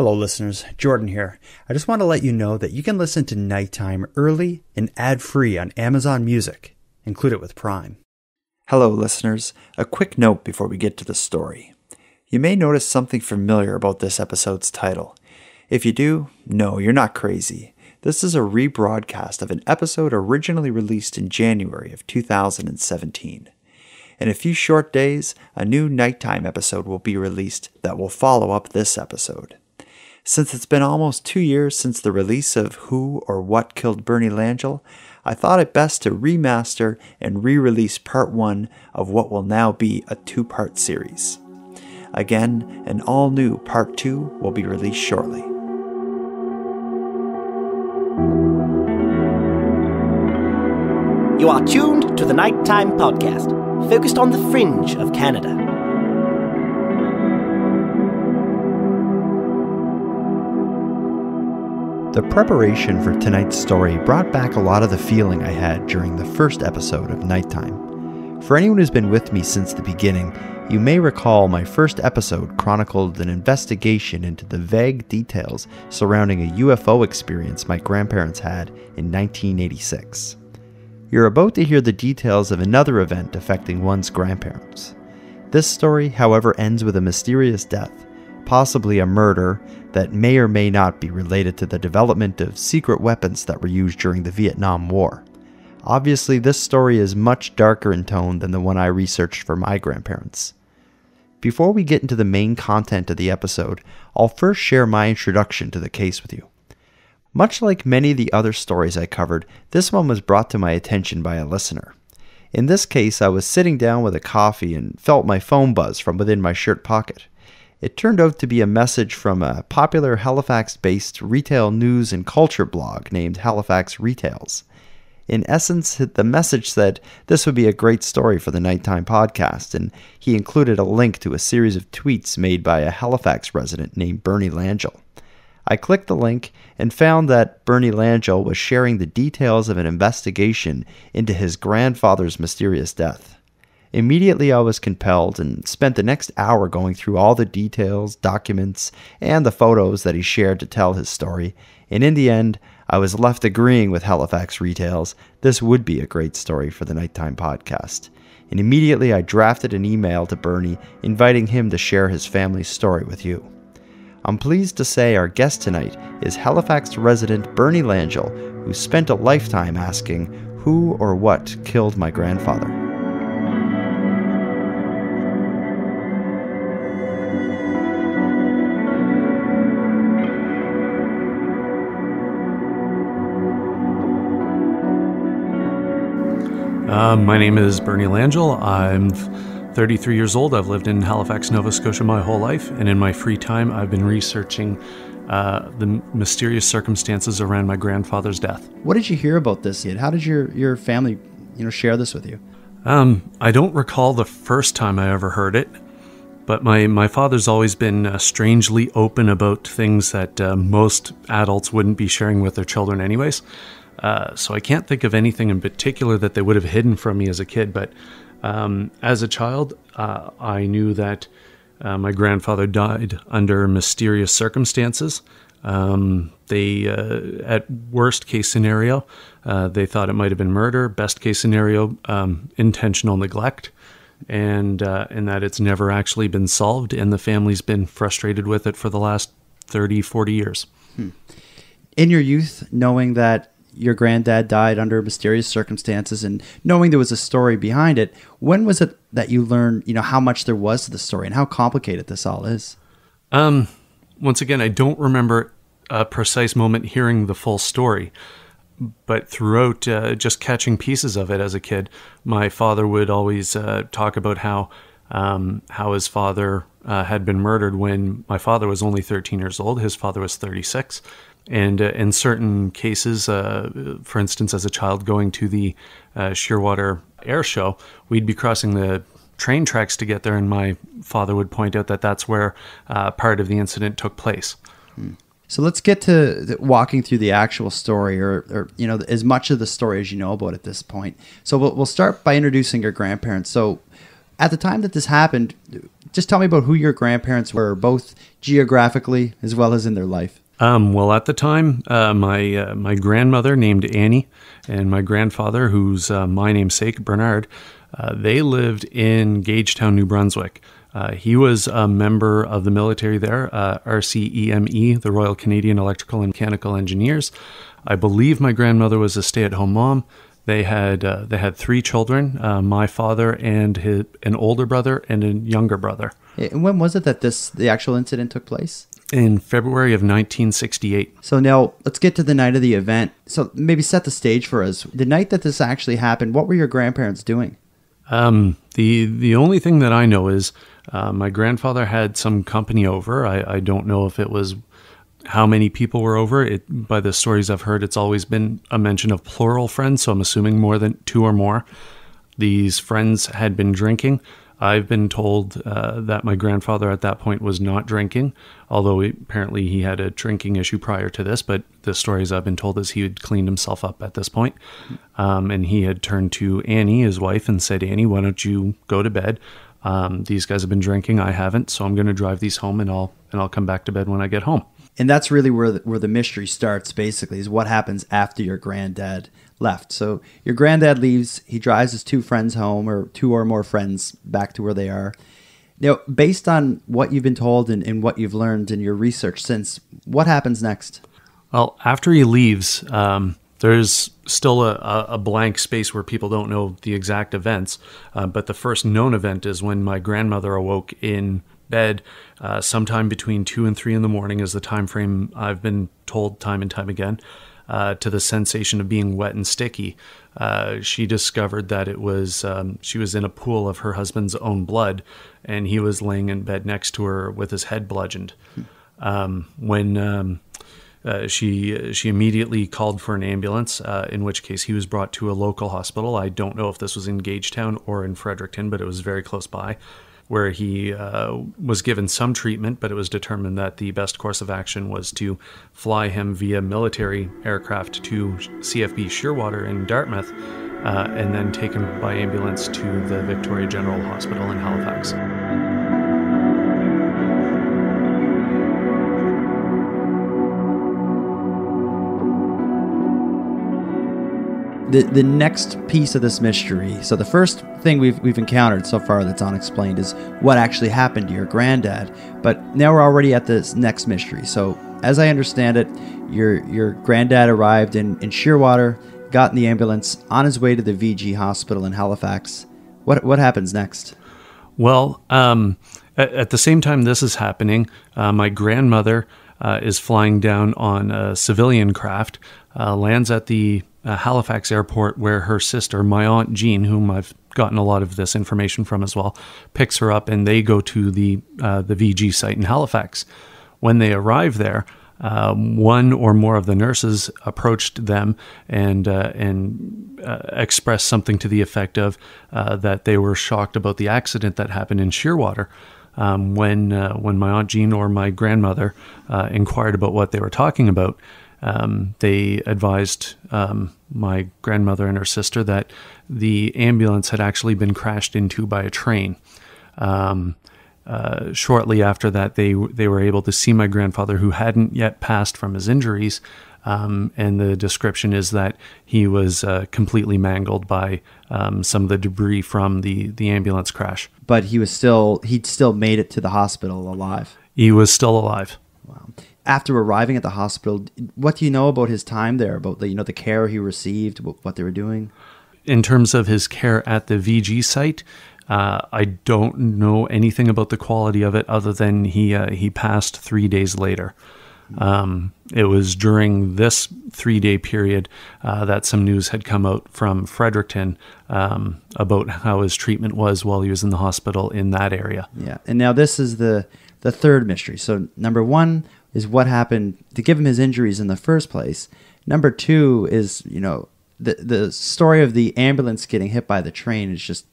Hello, listeners. Jordan here. I just want to let you know that you can listen to Nighttime early and ad free on Amazon Music. Include it with Prime. Hello, listeners. A quick note before we get to the story. You may notice something familiar about this episode's title. If you do, no, you're not crazy. This is a rebroadcast of an episode originally released in January of 2017. In a few short days, a new nighttime episode will be released that will follow up this episode. Since it's been almost two years since the release of Who or What Killed Bernie Langille, I thought it best to remaster and re release part one of what will now be a two part series. Again, an all new part two will be released shortly. You are tuned to the Nighttime Podcast, focused on the fringe of Canada. The preparation for tonight's story brought back a lot of the feeling I had during the first episode of Nighttime. For anyone who's been with me since the beginning, you may recall my first episode chronicled an investigation into the vague details surrounding a UFO experience my grandparents had in 1986. You're about to hear the details of another event affecting one's grandparents. This story, however, ends with a mysterious death, possibly a murder that may or may not be related to the development of secret weapons that were used during the Vietnam War. Obviously, this story is much darker in tone than the one I researched for my grandparents. Before we get into the main content of the episode, I'll first share my introduction to the case with you. Much like many of the other stories I covered, this one was brought to my attention by a listener. In this case, I was sitting down with a coffee and felt my phone buzz from within my shirt pocket. It turned out to be a message from a popular Halifax based retail news and culture blog named Halifax Retails. In essence, the message said this would be a great story for the Nighttime podcast, and he included a link to a series of tweets made by a Halifax resident named Bernie Langille. I clicked the link and found that Bernie Langille was sharing the details of an investigation into his grandfather's mysterious death. Immediately, I was compelled and spent the next hour going through all the details, documents, and the photos that he shared to tell his story. And in the end, I was left agreeing with Halifax Retails this would be a great story for the Nighttime podcast. And immediately, I drafted an email to Bernie inviting him to share his family's story with you. I'm pleased to say our guest tonight is Halifax resident Bernie Langille, who spent a lifetime asking who or what killed my grandfather. Uh, my name is Bernie Langille. I'm 33 years old. I've lived in Halifax, Nova Scotia my whole life, and in my free time, I've been researching uh, the mysterious circumstances around my grandfather's death. What did you hear about this? Yet? How did your, your family, you know, share this with you? Um, I don't recall the first time I ever heard it, but my, my father's always been uh, strangely open about things that uh, most adults wouldn't be sharing with their children, anyways. Uh, so I can't think of anything in particular that they would have hidden from me as a kid. But um, as a child, uh, I knew that uh, my grandfather died under mysterious circumstances. Um, they, uh, at worst case scenario, uh, they thought it might have been murder. Best case scenario, um, intentional neglect. And, and that it's never actually been solved, and the family's been frustrated with it for the last 30, 40 years. Hmm. In your youth, knowing that your granddad died under mysterious circumstances and knowing there was a story behind it when was it that you learned you know how much there was to the story and how complicated this all is? Um once again i don't remember a precise moment hearing the full story but throughout uh, just catching pieces of it as a kid my father would always uh, talk about how um, how his father uh, had been murdered when my father was only 13 years old. His father was 36 and uh, in certain cases, uh, for instance, as a child going to the uh, Shearwater Air Show, we'd be crossing the train tracks to get there, and my father would point out that that's where uh, part of the incident took place. Hmm. So let's get to walking through the actual story, or, or, you know, as much of the story as you know about at this point. So we'll, we'll start by introducing your grandparents. So at the time that this happened, just tell me about who your grandparents were, both geographically as well as in their life. Um, well, at the time, uh, my uh, my grandmother named Annie and my grandfather, who's uh, my namesake Bernard, uh, they lived in Gagetown, New Brunswick. Uh, he was a member of the military there, uh, RCEME, the Royal Canadian Electrical and Mechanical Engineers. I believe my grandmother was a stay-at-home mom. They had they had three children: my father and his, an older brother and a younger brother. When was it that this the actual incident took place? In February of 1968. So now let's get to the night of the event. So maybe set the stage for us. The night that this actually happened, what were your grandparents doing? Um, the the only thing that I know is uh, my grandfather had some company over. I, I don't know if it was how many people were over. It by the stories I've heard, it's always been a mention of plural friends, so I'm assuming more than two or more. These friends had been drinking. I've been told uh, that my grandfather at that point was not drinking, although he, apparently he had a drinking issue prior to this. But the stories I've been told is he had cleaned himself up at this point. Um, and he had turned to Annie, his wife, and said, Annie, why don't you go to bed? Um, these guys have been drinking. I haven't, so I'm going to drive these home, and I'll and I'll come back to bed when I get home. And that's really where the, where the mystery starts. Basically, is what happens after your granddad left. So your granddad leaves. He drives his two friends home, or two or more friends back to where they are. Now, based on what you've been told and, and what you've learned in your research since, what happens next? Well, after he leaves, um, there's still a, a, blank space where people don't know the exact events. Uh, but the first known event is when my grandmother awoke in bed uh, sometime between two and three in the morning, is the time frame I've been told time and time again. Uh, to the sensation of being wet and sticky, uh, she discovered that it was um, she was in a pool of her husband's own blood, and he was laying in bed next to her with his head bludgeoned. Um, when um, uh, she she immediately called for an ambulance, uh, in which case he was brought to a local hospital. I don't know if this was in Gagetown or in Fredericton, but it was very close by, where he uh, was given some treatment. But it was determined that the best course of action was to fly him via military aircraft to CFB Shearwater in Dartmouth, uh, and then take him by ambulance to the Victoria General Hospital in Halifax. The the next piece of this mystery. So the first thing we've we've encountered so far that's unexplained is what actually happened to your granddad. But now we're already at this next mystery. So as I understand it, your your granddad arrived in in Shearwater, got in the ambulance on his way to the VG hospital in Halifax. What what happens next? Well, um, at, at, the same time this is happening, uh, my grandmother uh, is flying down on a civilian craft, uh, lands at the uh, Halifax airport where her sister, my aunt Jean, whom I've gotten a lot of this information from as well, picks her up and they go to the uh, the VG site in Halifax. When they arrive there, um, one or more of the nurses approached them and uh, and uh, expressed something to the effect of uh, that they were shocked about the accident that happened in Shearwater. Um, when uh, when my aunt Jean or my grandmother uh, inquired about what they were talking about, um, they advised um, my grandmother and her sister that the ambulance had actually been crashed into by a train. Um, uh, shortly after that, they they were able to see my grandfather, who hadn't yet passed from his injuries, um, and the description is that he was uh, completely mangled by um, some of the debris from the the ambulance crash. But he was still he'd still made it to the hospital alive. He was still alive. Wow after arriving at the hospital, what do you know about his time there? About the you know the care he received, what they were doing? In terms of his care at the VG site, uh, I don't know anything about the quality of it other than he uh, he passed three days later. Um, it was during this three day period uh, that some news had come out from Fredericton um, about how his treatment was while he was in the hospital in that area. Yeah, and now this is the the third mystery. So number one, is what happened to give him his injuries in the first place. Number two is, you know, the the story of the ambulance getting hit by the train is just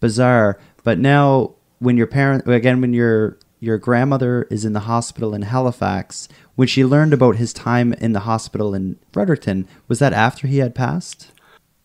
bizarre. But now, when your parent again, when your your grandmother is in the hospital in Halifax, when she learned about his time in the hospital in Fredericton, was that after he had passed?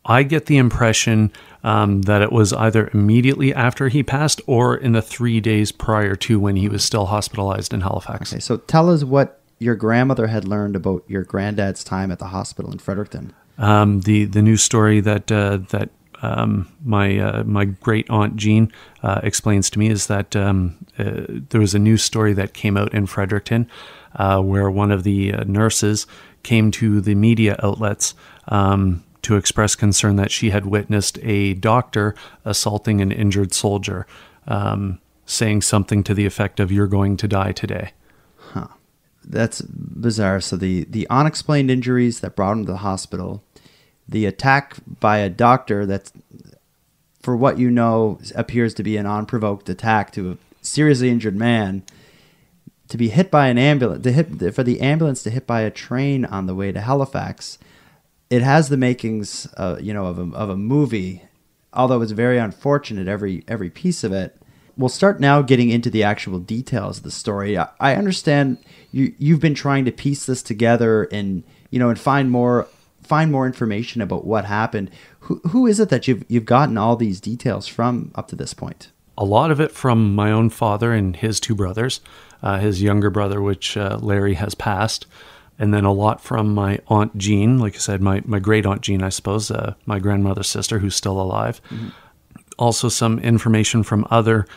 I get the impression um, that it was either immediately after he passed or in the three days prior to when he was still hospitalized in Halifax. Okay, so tell us what your grandmother had learned about your granddad's time at the hospital in Fredericton. Um, the the news story that uh, that um, my uh, my great aunt Jean uh, explains to me is that um, uh, there was a news story that came out in Fredericton uh, where one of the uh, nurses came to the media outlets um, to express concern that she had witnessed a doctor assaulting an injured soldier, um, saying something to the effect of "You're going to die today." Huh. That's bizarre. So the the unexplained injuries that brought him to the hospital the attack by a doctor that, for what you know, appears to be an unprovoked attack to a seriously injured man, to be hit by an ambulance, to hit, for the ambulance to hit by a train on the way to Halifax, it has the makings, uh, you know, of a, of a movie. Although it's very unfortunate, every every piece of it. We'll start now getting into the actual details of the story. I, I understand you you've been trying to piece this together and you know and find more find more information about what happened. Who, who is it that you've you've gotten all these details from up to this point? A lot of it from my own father and his two brothers, uh, his younger brother, which uh, Larry has passed, and then a lot from my aunt Jean. Like I said, my my great aunt Jean, I suppose, uh, my grandmother's sister, who's still alive. Mm-hmm. Also, some information from other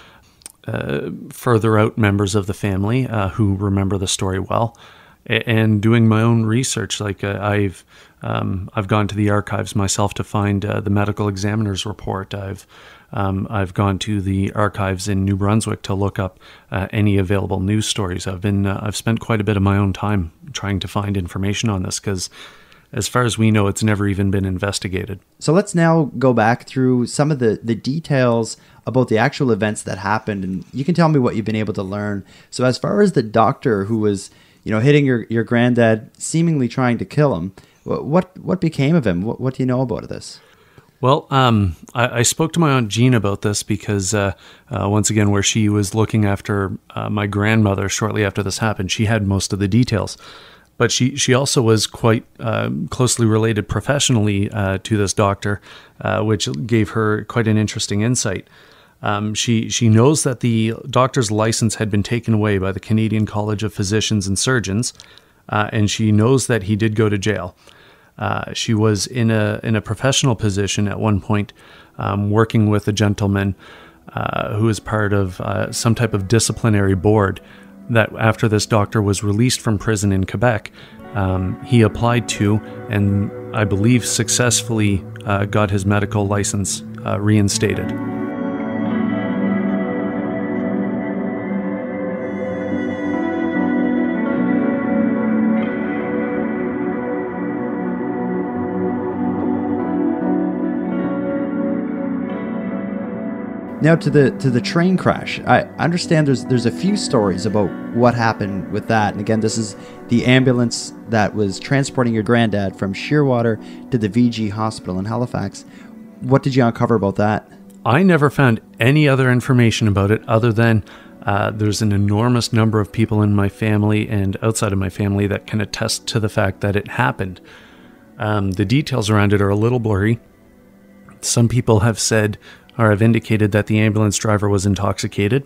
uh, further out members of the family uh, who remember the story well and doing my own research. Like uh, I've um, I've gone to the archives myself to find uh, the medical examiner's report. I've um, I've gone to the archives in New Brunswick to look up uh, any available news stories. I've been uh, I've spent quite a bit of my own time trying to find information on this because, as far as we know, it's never even been investigated. So let's now go back through some of the the details about the actual events that happened, and you can tell me what you've been able to learn. So as far as the doctor who was you know hitting your your granddad, seemingly trying to kill him what what became of him? What, what do you know about this? Well, um, I, I, spoke to my aunt Jean about this because uh, uh, once again, where she was looking after uh, my grandmother shortly after this happened, she had most of the details. But she she also was quite um, closely related professionally uh, to this doctor, uh, which gave her quite an interesting insight. Um, she she knows that the doctor's license had been taken away by the Canadian College of Physicians and Surgeons, uh, and she knows that he did go to jail. Uh, she was in a in a professional position at one point, um, working with a gentleman uh, was part of uh, some type of disciplinary board. That after this doctor was released from prison in Quebec, um, he applied to and I believe successfully uh, got his medical license uh, reinstated. Now to the to the train crash. I understand there's there's a few stories about what happened with that. And again, this is the ambulance that was transporting your granddad from Shearwater to the VG hospital in Halifax. What did you uncover about that? I never found any other information about it other than uh, there's an enormous number of people in my family and outside of my family that can attest to the fact that it happened. Um, the details around it are a little blurry. Some people have said or have indicated that the ambulance driver was intoxicated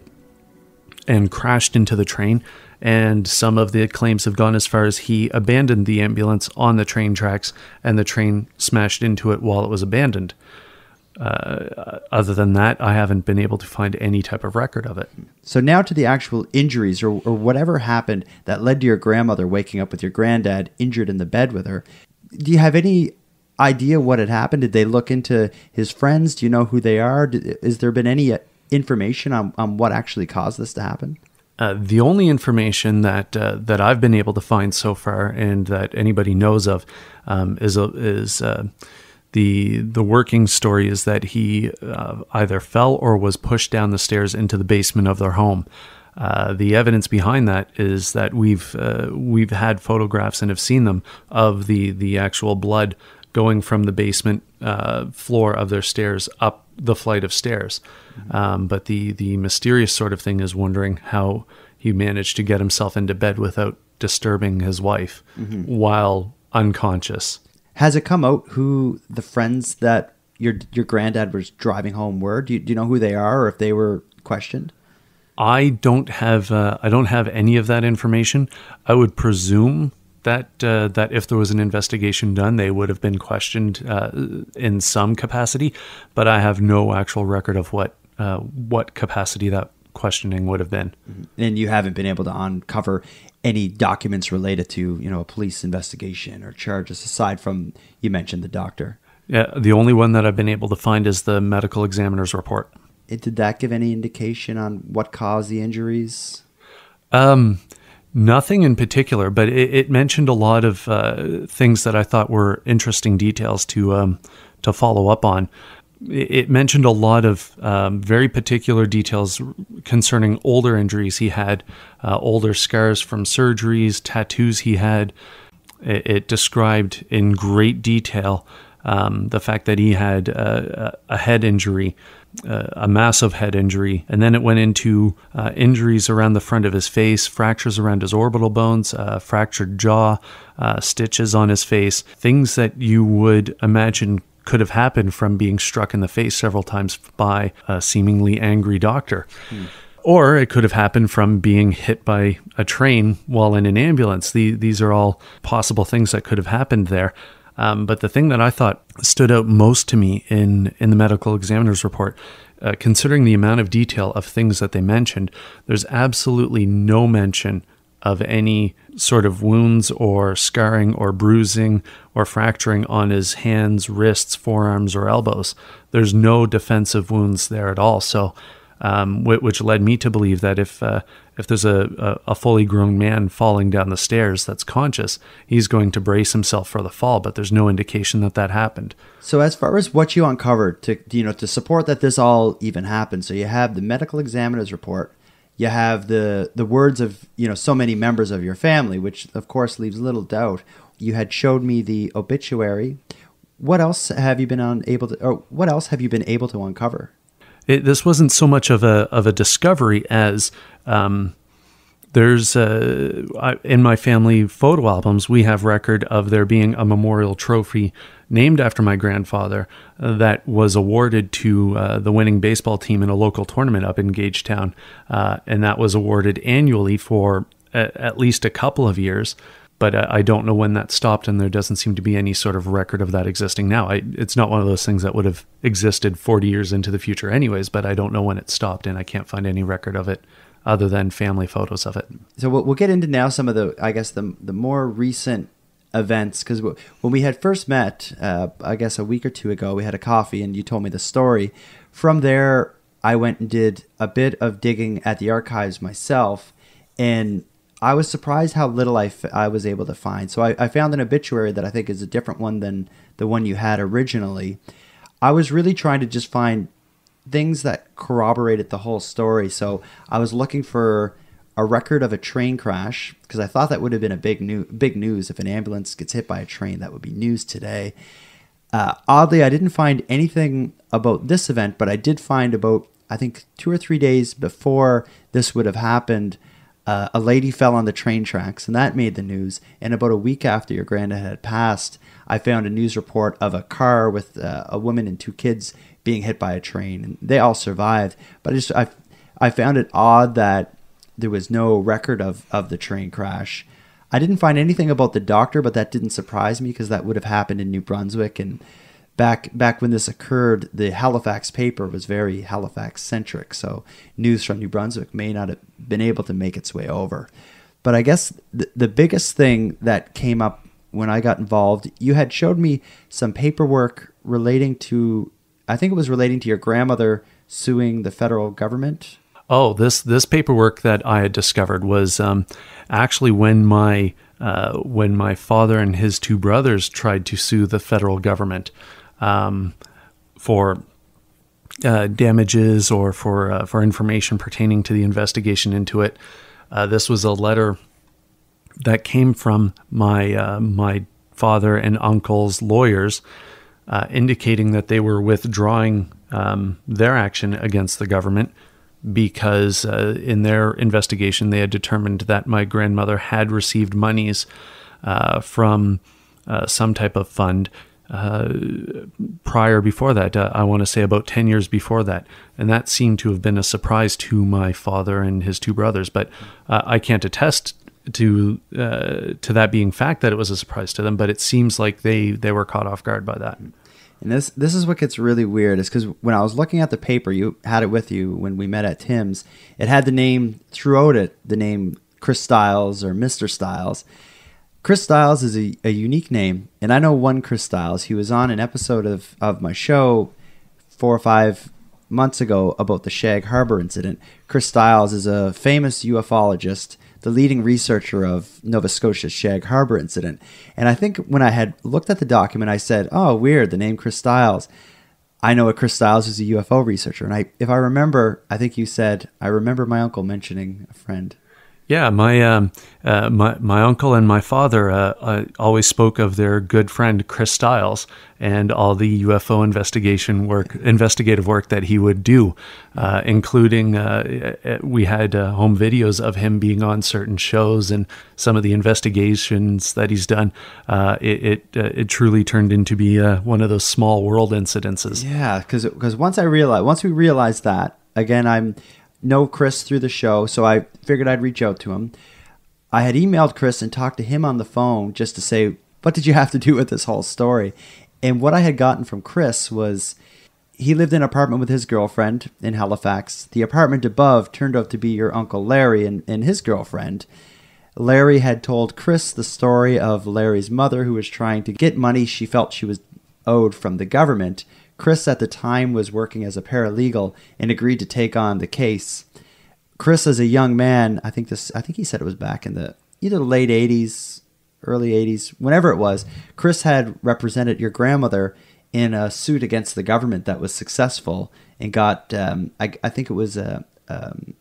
and crashed into the train. And some of the claims have gone as far as he abandoned the ambulance on the train tracks and the train smashed into it while it was abandoned. Uh, other than that, I haven't been able to find any type of record of it. So, now to the actual injuries or, or whatever happened that led to your grandmother waking up with your granddad injured in the bed with her. Do you have any idea what had happened? Did they look into his friends? Do you know who they are? Did, is there been any uh, information on, on what actually caused this to happen? Uh, the only information that uh, that I've been able to find so far, and that anybody knows of, um, is is uh, the the working story is that he uh, either fell or was pushed down the stairs into the basement of their home. Uh, the evidence behind that is that we've we've had photographs and have seen them of the the actual blood going from the basement uh, floor of their stairs up the flight of stairs. Mm-hmm. Um, but the the mysterious sort of thing is wondering how he managed to get himself into bed without disturbing his wife mm-hmm. while unconscious. Has it come out who the friends that your your granddad was driving home were? Do you, do you know who they are, or if they were questioned? I don't have uh, I don't have any of that information. I would presume that uh, that if there was an investigation done, they would have been questioned uh, in some capacity, but I have no actual record of what uh, what capacity that questioning would have been. And you haven't been able to uncover any documents related to you know a police investigation or charges aside from you mentioned the doctor. Yeah, the only one that I've been able to find is the medical examiner's report. It, did that give any indication on what caused the injuries? Um, nothing in particular, but it, it mentioned a lot of uh, things that I thought were interesting details to um, to follow up on. It, mentioned a lot of um, very particular details concerning older injuries he had, uh, older scars from surgeries, tattoos he had. It, it described in great detail um, the fact that he had uh, a head injury uh, a massive head injury, and then it went into uh, injuries around the front of his face, fractures around his orbital bones, uh, fractured jaw, uh, stitches on his face, things that you would imagine could have happened from being struck in the face several times by a seemingly angry doctor. Hmm. Or it could have happened from being hit by a train while in an ambulance. The, these are all possible things that could have happened there. Um, but the thing that I thought stood out most to me in, in the medical examiner's report, uh, considering the amount of detail of things that they mentioned, there's absolutely no mention of any sort of wounds or scarring or bruising or fracturing on his hands, wrists, forearms, or elbows. There's no defensive wounds there at all. So, um, which led me to believe that if uh, if there's a, a, fully grown man falling down the stairs that's conscious, he's going to brace himself for the fall. But there's no indication that that happened. So as far as what you uncovered to you know to support that this all even happened, so you have the medical examiner's report, you have the the words of you know so many members of your family, which of course leaves little doubt. You had showed me the obituary. What else have you been unable to, or what else have you been able to uncover? It, this wasn't so much of a of a discovery as um, there's in my family photo albums we have record of there being a memorial trophy named after my grandfather uh, that was awarded to uh, the winning baseball team in a local tournament up in Gagetown, uh, and that was awarded annually for a, at least a couple of years but I don't know when that stopped, and there doesn't seem to be any sort of record of that existing now. I, it's not one of those things that would have existed 40 years into the future, anyways, but I don't know when it stopped, and I can't find any record of it other than family photos of it. So we'll, we'll get into now some of the, I guess, the, the more recent events because when we had first met, uh, I guess a week or two ago, we had a coffee, and you told me the story. From there, I went and did a bit of digging at the archives myself, and I was surprised how little I, I was able to find. So I, I found an obituary that I think is a different one than the one you had originally. I was really trying to just find things that corroborated the whole story. So I was looking for a record of a train crash because I thought that would have been a big new big news if an ambulance gets hit by a train. That would be news today. Uh, oddly, I didn't find anything about this event, but I did find about I think two or three days before this would have happened uh, a lady fell on the train tracks, and that made the news. And about a week after your granddad had passed, I found a news report of a car with uh, a woman and two kids being hit by a train, and they all survived. But I just I, I found it odd that there was no record of, of the train crash. I didn't find anything about the doctor, but that didn't surprise me because that would have happened in New Brunswick and back back when this occurred, the Halifax paper was very Halifax centric, so news from New Brunswick may not have been able to make its way over. But I guess the, the biggest thing that came up when I got involved, you had showed me some paperwork relating to, I think it was relating to your grandmother suing the federal government. Oh, this this paperwork that I had discovered was um, actually when my uh, when my father and his two brothers tried to sue the federal government um, for uh, damages or for uh, for information pertaining to the investigation into it. Uh, this was a letter that came from my uh, my father and uncle's lawyers, uh, indicating that they were withdrawing um, their action against the government because uh, in their investigation they had determined that my grandmother had received monies from some type of fund uh, prior before that. Uh, I want to say about 10 years before that. And that seemed to have been a surprise to my father and his two brothers. But uh, I can't attest to uh, to that being fact that it was a surprise to them. But it seems like they, they were caught off guard by that. And this this is what gets really weird is because when I was looking at the paper, you had it with you when we met at Tim's. It had the name throughout it, the name Chris Styles or Mister Styles. Chris Styles is a, a unique name, and I know one Chris Styles. He was on an episode of, of my show four or five months ago about the Shag Harbor incident. Chris Styles is a famous ufologist the leading researcher of Nova Scotia's Shag Harbor incident. And I think when I had looked at the document, I said, "Oh, weird, the name Chris Styles." I know a Chris Styles is a UFO researcher, and I, if I remember, I think you said I remember my uncle mentioning a friend. Yeah, my um, uh, my my uncle and my father uh, uh, always spoke of their good friend Chris Styles and all the UFO investigation work, investigative work that he would do, uh, including uh, uh, we had home videos of him being on certain shows and some of the investigations that he's done. it it, it truly turned into be one of those small world incidences. Yeah, because because once I realized once we realized that again, I'm know Chris through the show, so I figured I'd reach out to him. I had emailed Chris and talked to him on the phone just to say, what did you have to do with this whole story? And what I had gotten from Chris was he lived in an apartment with his girlfriend in Halifax. The apartment above turned out to be your Uncle Larry and, and his girlfriend. Larry had told Chris the story of Larry's mother who was trying to get money she felt she was owed from the government Chris at the time was working as a paralegal and agreed to take on the case. Chris, as a young man, I think this, I think he said it was back in the either the late '80s, early '80s, whenever it was. Chris had represented your grandmother in a suit against the government that was successful and got, um, I, I, think it was a, um,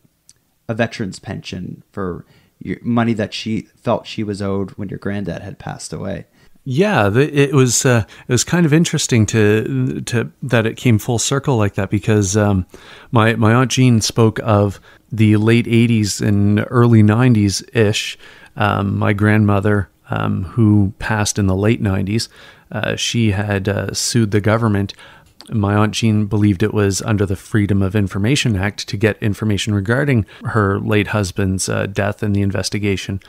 a veteran's pension for your money that she felt she was owed when your granddad had passed away. Yeah, it was uh, it was kind of interesting to to that it came full circle like that because um, my my aunt Jean spoke of the late '80s and early '90s ish. Um, my grandmother, um, who passed in the late '90s, uh, she had uh, sued the government. My aunt Jean believed it was under the Freedom of Information Act to get information regarding her late husband's uh, death and the investigation.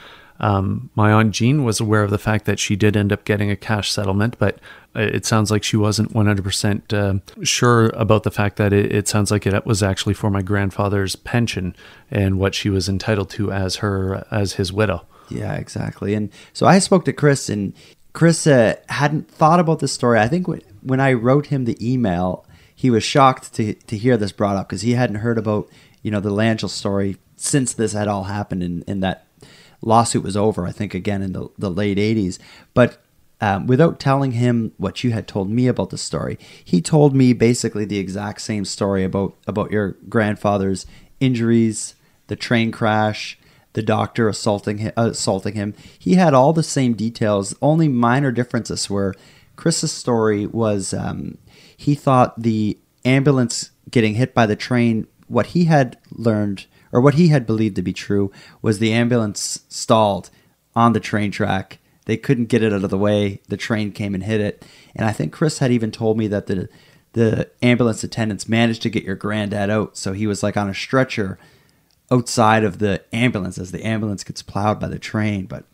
Um, my aunt Jean was aware of the fact that she did end up getting a cash settlement, but it sounds like she wasn't 100% uh, sure about the fact that it, it, sounds like it was actually for my grandfather's pension and what she was entitled to as her as his widow. Yeah, exactly. And so I spoke to Chris, and Chris uh, hadn't thought about this story. I think when, when I wrote him the email, he was shocked to to hear this brought up because he hadn't heard about you know the Langille story since this had all happened in, in that lawsuit was over, I think, again in the, the late 80s. But um, without telling him what you had told me about the story, he told me basically the exact same story about, about your grandfather's injuries, the train crash, the doctor assaulting him, assaulting him. He had all the same details. Only minor differences were Chris's story was um, he thought the ambulance getting hit by the train. What he had learned or what he had believed to be true, was the ambulance stalled on the train track. They couldn't get it out of the way. The train came and hit it. And I think Chris had even told me that the the ambulance attendants managed to get your granddad out, so he was like on a stretcher outside of the ambulance as the ambulance gets plowed by the train. But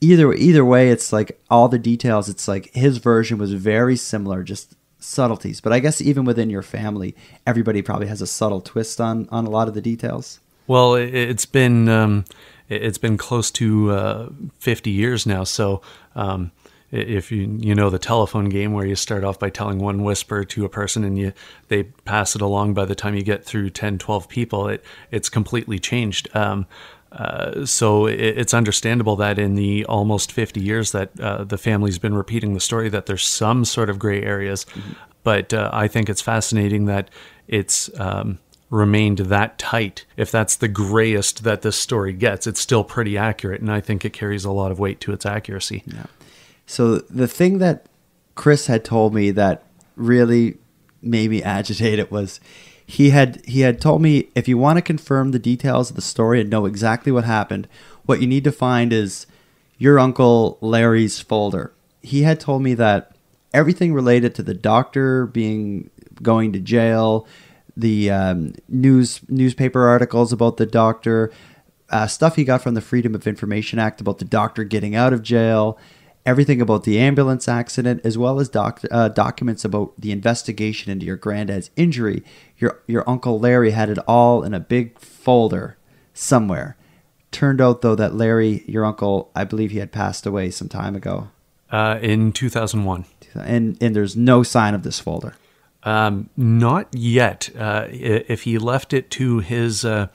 either either way, it's like all the details. It's like his version was very similar, just subtleties. But I guess even within your family, everybody probably has a subtle twist on on a lot of the details. Well, it's been um, it's been close to uh, fifty years now. So um, if you you know the telephone game where you start off by telling one whisper to a person and you they pass it along by the time you get through 10 12 people it it's completely changed um, uh, so it, it's understandable that in the almost 50 years that uh, the family's been repeating the story that there's some sort of gray areas. Mm-hmm. But uh, I think it's fascinating that it's um, remained that tight. If that's the grayest that this story gets, it's still pretty accurate. And I think it carries a lot of weight to its accuracy. Yeah. So the thing that Chris had told me that really made me agitated was he had he had told me if you want to confirm the details of the story and know exactly what happened, what you need to find is your uncle Larry's folder. he had told me that everything related to the doctor being going to jail, the um, news newspaper articles about the doctor, uh, stuff he got from the Freedom of Information Act about the doctor getting out of jail, everything about the ambulance accident, as well as doc- uh, documents about the investigation into your granddad's injury. Your your uncle Larry had it all in a big folder somewhere. Turned out though that Larry, your uncle, I believe he had passed away some time ago, Uh, in 2001. and and there's no sign of this folder. Um, not yet. Uh, if he left it to his uh,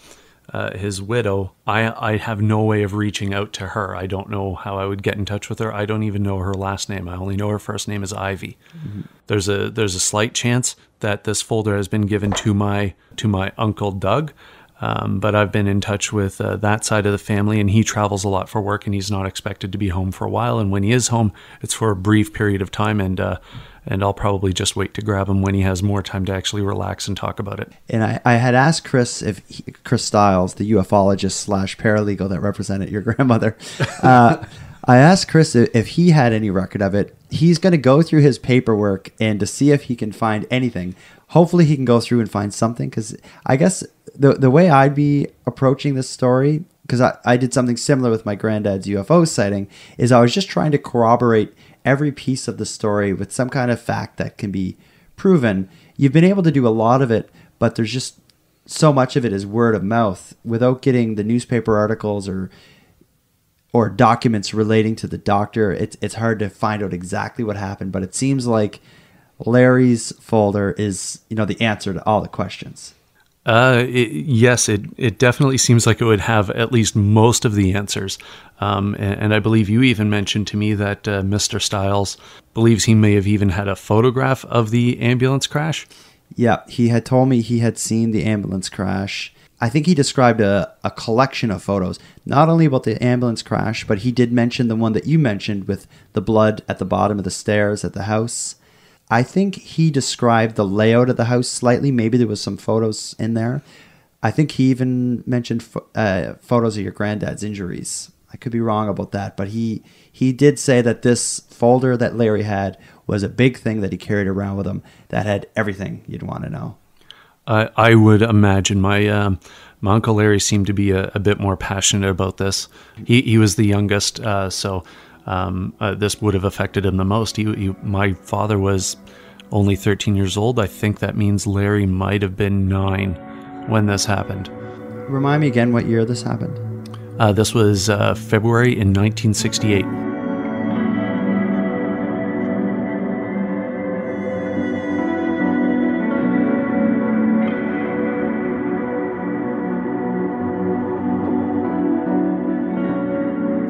uh, his widow, I I have no way of reaching out to her. I don't know how I would get in touch with her. I don't even know her last name. I only know her first name is Ivy. There's a there's a slight chance that this folder has been given to my to my uncle Doug. Um, but I've been in touch with uh, that side of the family, and he travels a lot for work, and he's not expected to be home for a while. And when he is home, it's for a brief period of time, and uh, and I'll probably just wait to grab him when he has more time to actually relax and talk about it. And I, I had asked Chris if he, Chris Styles, the ufologist slash paralegal that represented your grandmother, uh, I asked Chris if, he had any record of it. He's going to go through his paperwork and to see if he can find anything. Hopefully, he can go through and find something because I guess the the way I'd be approaching this story because I, I did something similar with my granddad's UFO sighting is I was just trying to corroborate every piece of the story with some kind of fact that can be proven. You've been able to do a lot of it, but there's just so much of it is word of mouth without getting the newspaper articles or or documents relating to the doctor. It's it's hard to find out exactly what happened, but it seems like Larry's folder is you know the answer to all the questions. Uh, it, yes, it it definitely seems like it would have at least most of the answers. Um, and, and I believe you even mentioned to me that uh, Mr. Styles believes he may have even had a photograph of the ambulance crash. Yeah, he had told me he had seen the ambulance crash. I think he described a, a collection of photos, not only about the ambulance crash, but he did mention the one that you mentioned with the blood at the bottom of the stairs at the house. I think he described the layout of the house slightly. Maybe there was some photos in there. I think he even mentioned uh, photos of your granddad's injuries. I could be wrong about that, but he he did say that this folder that Larry had was a big thing that he carried around with him that had everything you'd want to know. I I would imagine my um, my uncle Larry seemed to be a, a bit more passionate about this. He he was the youngest, uh, so um, uh, this would have affected him the most. He, he, my father was only 13 years old. I think that means Larry might have been nine when this happened. Remind me again what year this happened. Uh, this was uh, February in 1968.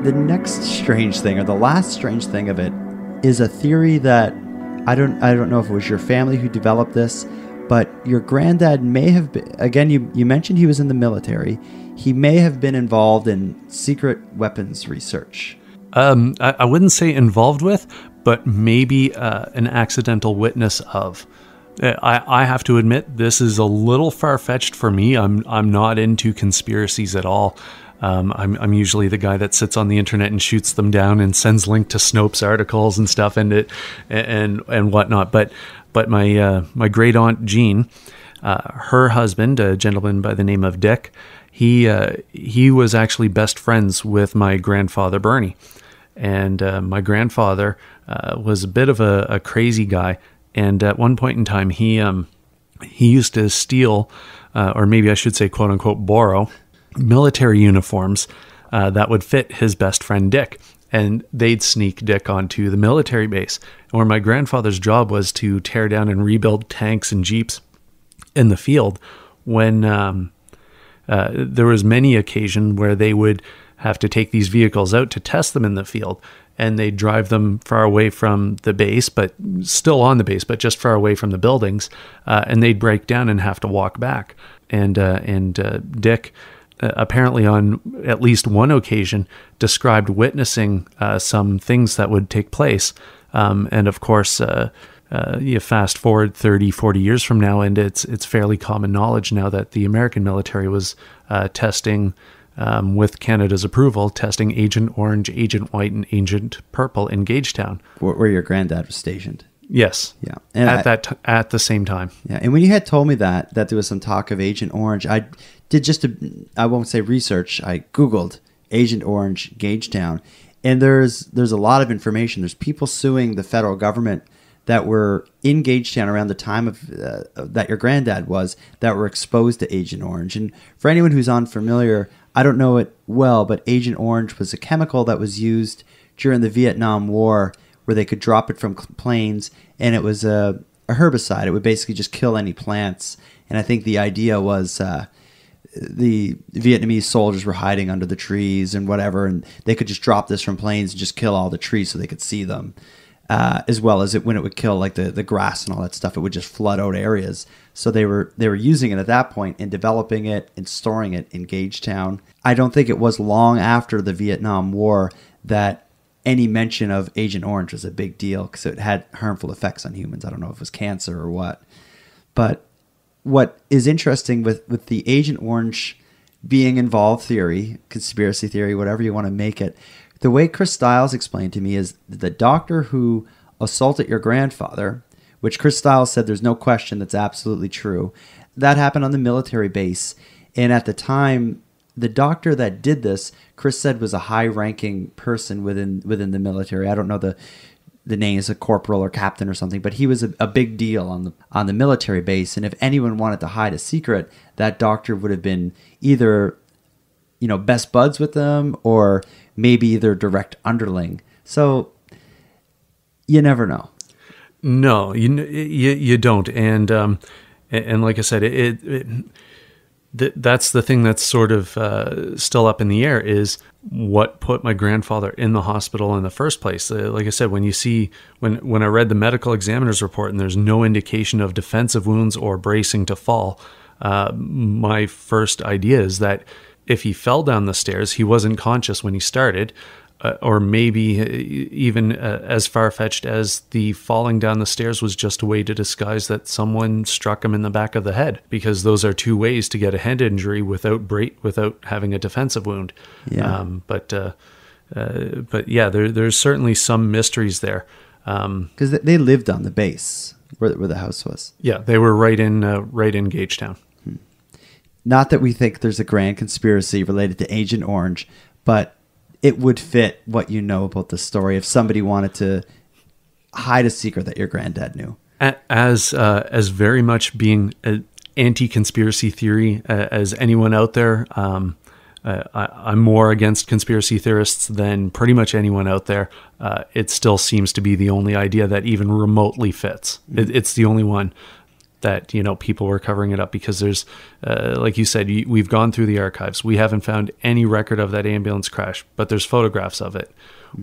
The next strange thing, or the last strange thing of it, is a theory that I don't I don't know if it was your family who developed this, but your granddad may have been again you, you mentioned he was in the military. He may have been involved in secret weapons research. Um, I, I wouldn't say involved with, but maybe uh, an accidental witness of. Uh, I, I have to admit this is a little far fetched for me. I'm I'm not into conspiracies at all. Um, I'm I'm usually the guy that sits on the internet and shoots them down and sends link to Snopes articles and stuff and it and and whatnot. But but my uh, my great aunt Jean, uh, her husband, a gentleman by the name of Dick, he uh, he was actually best friends with my grandfather Bernie, and uh, my grandfather uh, was a bit of a, a crazy guy. And at one point in time, he um, he used to steal, uh, or maybe I should say, quote unquote, borrow military uniforms uh, that would fit his best friend Dick. And they'd sneak Dick onto the military base, where my grandfather's job was to tear down and rebuild tanks and jeeps in the field. When um, uh, there was many occasion where they would have to take these vehicles out to test them in the field, and they'd drive them far away from the base, but still on the base, but just far away from the buildings, uh, and they'd break down and have to walk back. And uh, and uh, Dick uh, apparently on at least one occasion described witnessing uh, some things that would take place. Um, and of course, uh, uh, you fast forward 30, 40 years from now, and it's it's fairly common knowledge now that the American military was uh, testing um, with Canada's approval, testing Agent Orange, Agent White, and Agent Purple in Gagetown. Where, your granddad was stationed. Yes. Yeah. And And at I- that t- at the same time. Yeah, and when you had told me that that there was some talk of Agent Orange, I did just a I won't say research. I googled Agent Orange Gagetown, and there's there's a lot of information. There's people suing the federal government that were in Gagetown around the time of uh, that your granddad was that were exposed to Agent Orange. And for anyone who's unfamiliar, I don't know it well, but Agent Orange was a chemical that was used during the Vietnam War where they could drop it from planes, and it was a, a herbicide. It would basically just kill any plants. And I think the idea was uh, the Vietnamese soldiers were hiding under the trees and whatever, and they could just drop this from planes and just kill all the trees so they could see them. Uh, as well as it when it would kill like the, the grass and all that stuff, it would just flood out areas. So they were they were using it at that point and developing it and storing it in Gagetown. I don't think it was long after the Vietnam War that any mention of Agent Orange was a big deal because it had harmful effects on humans. I don't know if it was cancer or what, but what is interesting with with the Agent Orange being involved theory, conspiracy theory, whatever you want to make it, the way Chris Styles explained to me is the doctor who assaulted your grandfather, which Chris Styles said there's no question that's absolutely true. That happened on the military base, and at the time, the doctor that did this, Chris said was a high-ranking person within within the military. I don't know the the name is a corporal or captain or something, but he was a, a big deal on the on the military base. And if anyone wanted to hide a secret, that doctor would have been either, you know, best buds with them or maybe their direct underling. So you never know. No, you you, you don't, and um, and, like I said, it, it th- that's the thing that's sort of uh, still up in the air is what put my grandfather in the hospital in the first place. Uh, like I said, when you see when when I read the medical examiner's report and there's no indication of defensive wounds or bracing to fall, uh, my first idea is that if he fell down the stairs, he wasn't conscious when he started uh, or maybe uh, even uh, as far fetched as the falling down the stairs was just a way to disguise that someone struck him in the back of the head, because those are two ways to get a head injury without break, without having a defensive wound. Yeah. Um, but uh, uh, but yeah, there, there's certainly some mysteries there. Um, Because they lived on the base where, where the house was. yeah, they were right in uh, right in Gagetown. Not that we think there's a grand conspiracy related to Agent Orange, but it would fit what you know about the story if somebody wanted to hide a secret that your granddad knew. As uh, as very much being an anti-conspiracy theory uh, as anyone out there. Um, uh, I, I'm more against conspiracy theorists than pretty much anyone out there. Uh, it still seems to be the only idea that even remotely fits. It, it's the only one that you know people were covering it up because there's, uh, like you said, we've gone through the archives. We haven't found any record of that ambulance crash, but there's photographs of it.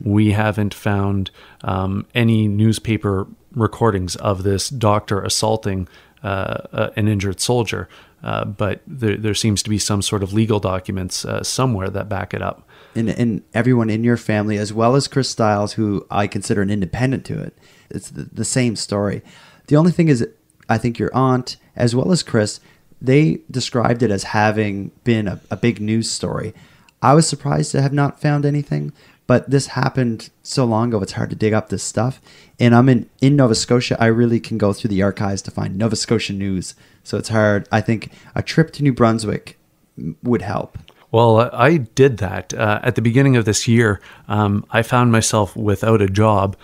We haven't found um, any newspaper recordings of this doctor assaulting uh, uh, an injured soldier, uh, but there, there seems to be some sort of legal documents uh, somewhere that back it up. and, and everyone in your family, as well as Chris Styles, who I consider an independent to it. It's the, the same story. The only thing is, I think your aunt, as well as Chris, they described it as having been a, a big news story. I was surprised to have not found anything, but this happened so long ago, it's hard to dig up this stuff. And I'm in, in Nova Scotia. I really can go through the archives to find Nova Scotia news. So it's hard. I think a trip to New Brunswick would help. Well, I- did that uh, at the beginning of this year. Um, I found myself without a job,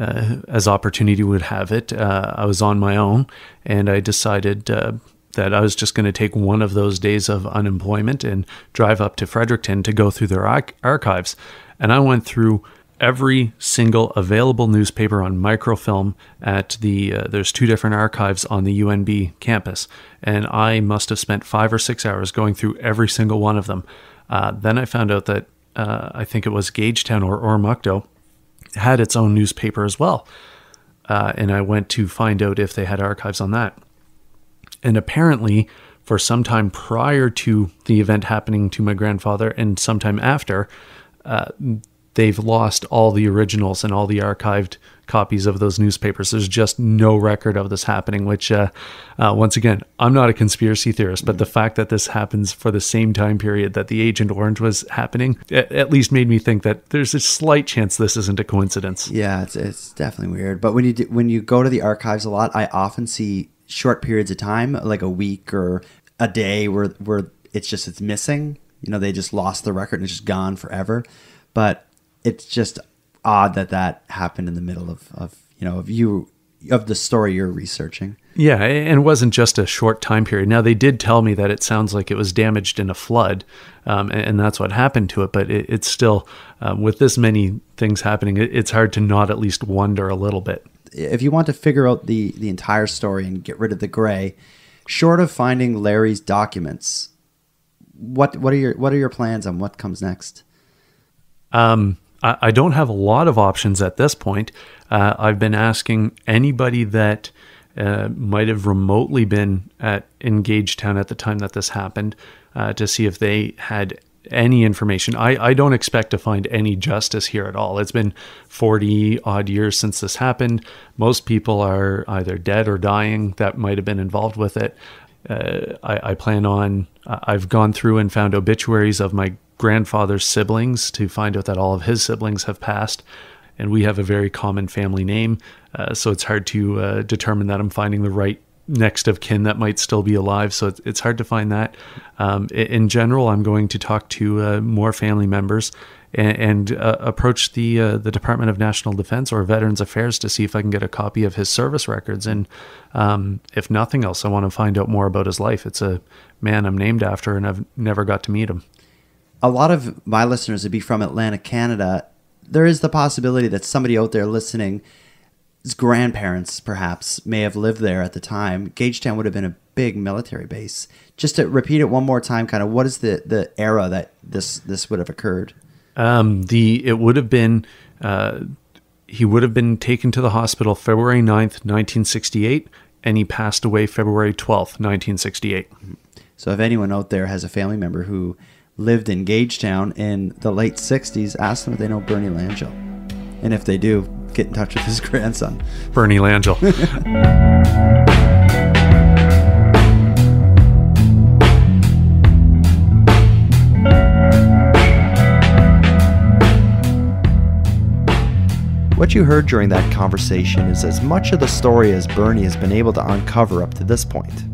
uh, as opportunity would have it. Uh, I was on my own, and I decided uh, that I was just going to take one of those days of unemployment and drive up to Fredericton to go through their archives. And I went through every single available newspaper on microfilm at the uh, there's two different archives on the UNB campus and I must have spent 5 or 6 hours going through every single one of them uh, then I found out that uh, I think it was Gagetown or Oromocto had its own newspaper as well. Uh, and I went to find out if they had archives on that. And apparently for some time prior to the event happening to my grandfather and sometime after uh, they've lost all the originals and all the archived copies of those newspapers. There's just no record of this happening, which, uh, uh, once again, I'm not a conspiracy theorist, but the fact that this happens for the same time period that the Agent Orange was happening at, at least made me think that there's a slight chance this isn't a coincidence. Yeah, it's, it's definitely weird. But when you do, when you go to the archives a lot, I often see short periods of time, like a week or a day, where where it's just it's missing. You know, they just lost the record and it's just gone forever. But it's just odd that that happened in the middle of, of you know of you of the story you're researching. Yeah, and it wasn't just a short time period. Now they did tell me that it sounds like it was damaged in a flood, um, and, and, that's what happened to it. But it, it's still, um, with this many things happening, it, it's hard to not at least wonder a little bit. If you want to figure out the the entire story and get rid of the gray, short of finding Larry's documents, what what are your what are your plans on what comes next? Um, I, don't have a lot of options at this point. Uh, I've been asking anybody that uh, might have remotely been at Engagetown at the time that this happened uh, to see if they had any information. I, I don't expect to find any justice here at all. It's been 40 odd years since this happened. Most people are either dead or dying that might have been involved with it. Uh, I, I, plan on, I've gone through and found obituaries of my grandfather's siblings to find out that all of his siblings have passed. And we have a very common family name. Uh, so it's hard to uh, determine that I'm finding the right next of kin that might still be alive. So it's, it's hard to find that. Um, in general, I'm going to talk to uh, more family members and, and uh, approach the uh, the Department of National Defense or Veterans Affairs to see if I can get a copy of his service records. And um, if nothing else, I want to find out more about his life. It's a man I'm named after, and I've never got to meet him a lot of my listeners would be from Atlantic, Canada. There is the possibility that somebody out there listening, his grandparents perhaps may have lived there at the time. Gagetown would have been a big military base. Just to repeat it one more time, kind of what is the, the era that this this would have occurred? Um, the it would have been uh, he would have been taken to the hospital February 9th, 1968, and he passed away February 12th, 1968. So if anyone out there has a family member who lived in Gagetown in the late 60s, ask them if they know Bernie Langille. And if they do, get in touch with his grandson, Bernie Langille. What you heard during that conversation is as much of the story as Bernie has been able to uncover up to this point.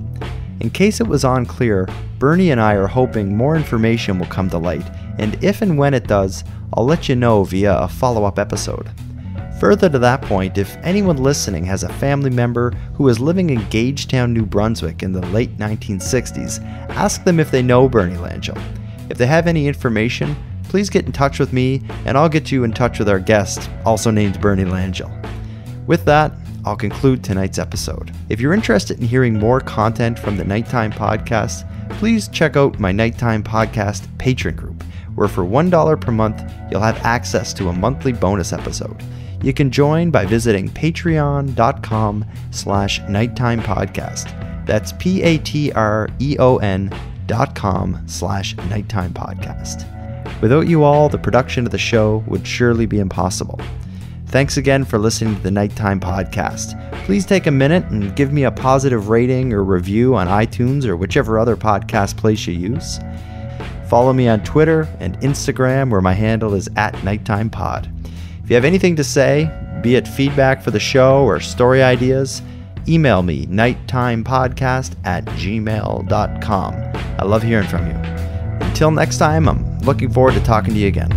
In case it was unclear, Bernie and I are hoping more information will come to light, and if and when it does, I'll let you know via a follow up episode. Further to that point, if anyone listening has a family member who was living in Gagetown, New Brunswick in the late 1960s, ask them if they know Bernie Langille. If they have any information, please get in touch with me and I'll get you in touch with our guest, also named Bernie Langille. With that, I'll conclude tonight's episode. If you're interested in hearing more content from the Nighttime Podcast, please check out my Nighttime Podcast Patreon group, where for $1 per month, you'll have access to a monthly bonus episode. You can join by visiting patreon.com slash nighttime podcast. That's P-A-T-R-E-O-N dot com slash nighttime podcast. Without you all, the production of the show would surely be impossible. Thanks again for listening to the Nighttime Podcast. Please take a minute and give me a positive rating or review on iTunes or whichever other podcast place you use. Follow me on Twitter and Instagram, where my handle is at Nighttime Pod. If you have anything to say, be it feedback for the show or story ideas, email me nighttimepodcast at gmail.com. I love hearing from you. Until next time, I'm looking forward to talking to you again.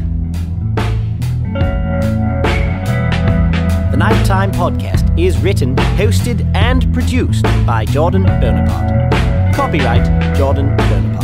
The Nighttime Podcast is written, hosted, and produced by Jordan Bonaparte. Copyright Jordan Bonaparte.